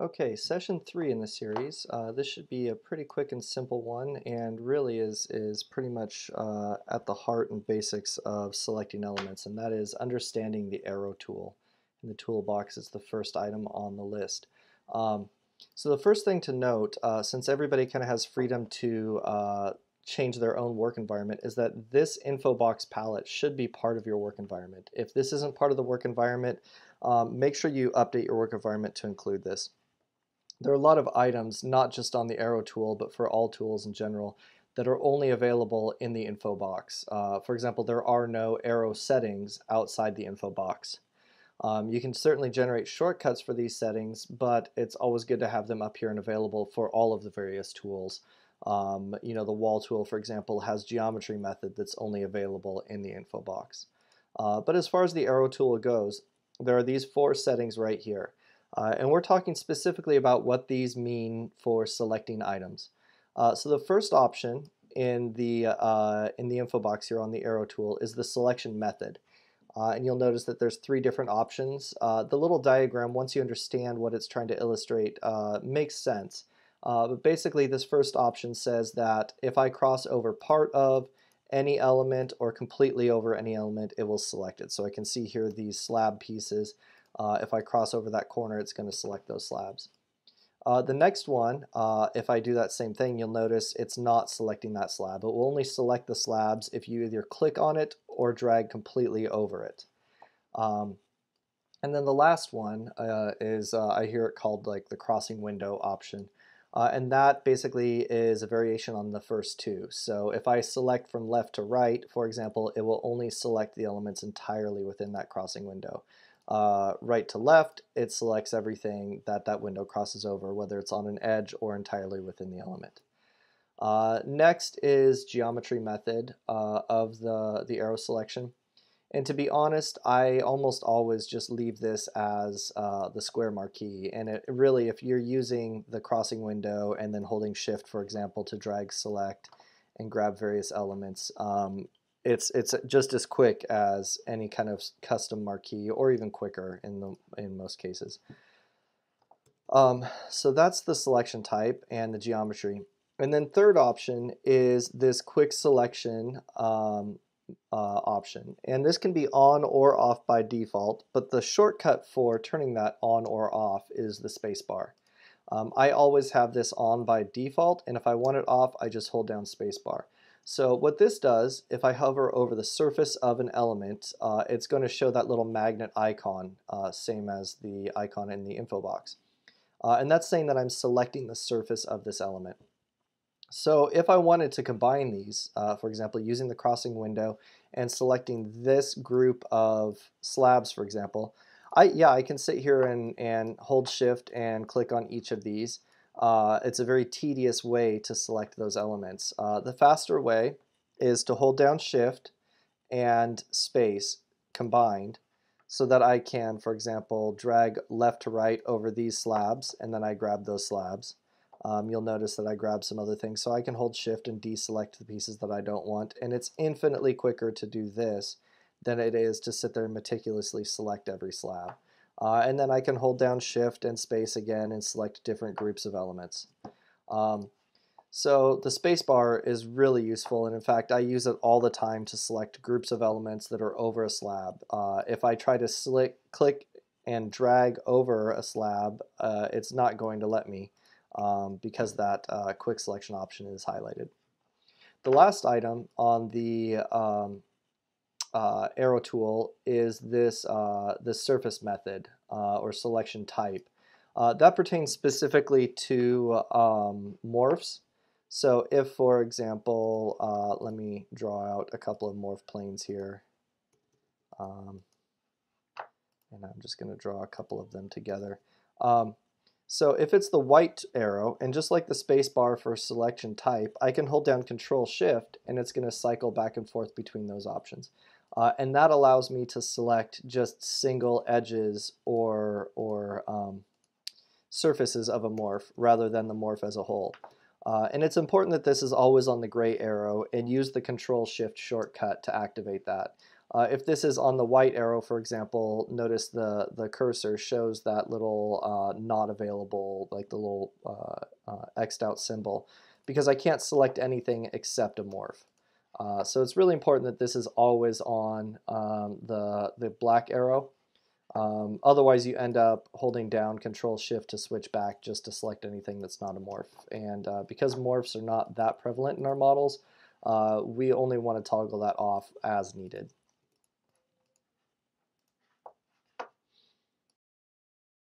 Okay, session three in the series. Uh, this should be a pretty quick and simple one and really is, is pretty much uh, at the heart and basics of selecting elements and that is understanding the arrow tool. In the toolbox it's the first item on the list. Um, so the first thing to note, uh, since everybody kind of has freedom to uh, change their own work environment, is that this info box palette should be part of your work environment. If this isn't part of the work environment, um, make sure you update your work environment to include this there are a lot of items, not just on the arrow tool, but for all tools in general, that are only available in the info box. Uh, for example, there are no arrow settings outside the info box. Um, you can certainly generate shortcuts for these settings, but it's always good to have them up here and available for all of the various tools. Um, you know, the wall tool, for example, has geometry method that's only available in the info box. Uh, but as far as the arrow tool goes, there are these four settings right here. Uh, and we're talking specifically about what these mean for selecting items. Uh, so the first option in the, uh, in the info box here on the arrow tool is the selection method. Uh, and you'll notice that there's three different options. Uh, the little diagram, once you understand what it's trying to illustrate, uh, makes sense. but basically this first option says that if I cross over part of any element or completely over any element, it will select it. So I can see here these slab pieces. Uh, if I cross over that corner, it's going to select those slabs. Uh, the next one, uh, if I do that same thing, you'll notice it's not selecting that slab. It will only select the slabs if you either click on it or drag completely over it. Um, and then the last one uh, is, uh, I hear it called like the crossing window option. Uh, and that basically is a variation on the first two. So if I select from left to right, for example, it will only select the elements entirely within that crossing window uh, right to left, it selects everything that that window crosses over, whether it's on an edge or entirely within the element. Uh, next is geometry method uh, of the, the arrow selection. And to be honest, I almost always just leave this as uh, the square marquee. And it really, if you're using the crossing window and then holding shift, for example, to drag select and grab various elements, um, it's it's just as quick as any kind of custom marquee or even quicker in the in most cases. Um, so that's the selection type and the geometry. And then third option is this quick selection um, uh, option. And this can be on or off by default, but the shortcut for turning that on or off is the spacebar. Um, I always have this on by default, and if I want it off, I just hold down spacebar. So what this does, if I hover over the surface of an element, uh, it's going to show that little magnet icon, uh, same as the icon in the info box. Uh, and that's saying that I'm selecting the surface of this element. So if I wanted to combine these, uh, for example, using the crossing window and selecting this group of slabs, for example, I, yeah, I can sit here and, and hold shift and click on each of these uh, it's a very tedious way to select those elements. Uh, the faster way is to hold down shift and space combined so that I can, for example, drag left to right over these slabs and then I grab those slabs. Um, you'll notice that I grab some other things so I can hold shift and deselect the pieces that I don't want and it's infinitely quicker to do this than it is to sit there and meticulously select every slab. Uh, and then I can hold down shift and space again and select different groups of elements. Um, so the spacebar is really useful and in fact I use it all the time to select groups of elements that are over a slab. Uh, if I try to slick, click and drag over a slab, uh, it's not going to let me um, because that uh, quick selection option is highlighted. The last item on the um, uh, arrow tool is this, uh, surface method uh, or selection type. Uh, that pertains specifically to um, morphs. So if, for example, uh, let me draw out a couple of morph planes here. Um, and I'm just going to draw a couple of them together. Um, so if it's the white arrow, and just like the spacebar for selection type, I can hold down Control Shift, and it's going to cycle back and forth between those options. Uh, and that allows me to select just single edges or, or um, surfaces of a morph rather than the morph as a whole. Uh, and it's important that this is always on the gray arrow and use the control shift shortcut to activate that. Uh, if this is on the white arrow, for example, notice the, the cursor shows that little uh, not available, like the little uh, uh out symbol, because I can't select anything except a morph. Uh, so it's really important that this is always on um, the, the black arrow. Um, otherwise, you end up holding down Control Shift to switch back just to select anything that's not a morph. And uh, because morphs are not that prevalent in our models, uh, we only want to toggle that off as needed.